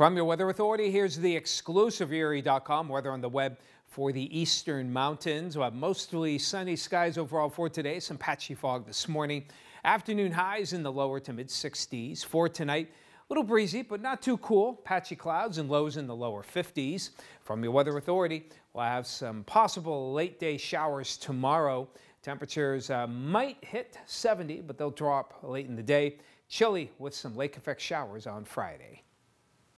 From your Weather Authority, here's the exclusive Erie.com weather on the web for the eastern mountains. We'll have mostly sunny skies overall for today. Some patchy fog this morning. Afternoon highs in the lower to mid 60s. For tonight, a little breezy, but not too cool. Patchy clouds and lows in the lower 50s. From your Weather Authority, we'll have some possible late day showers tomorrow. Temperatures uh, might hit 70, but they'll drop late in the day. Chilly with some lake effect showers on Friday.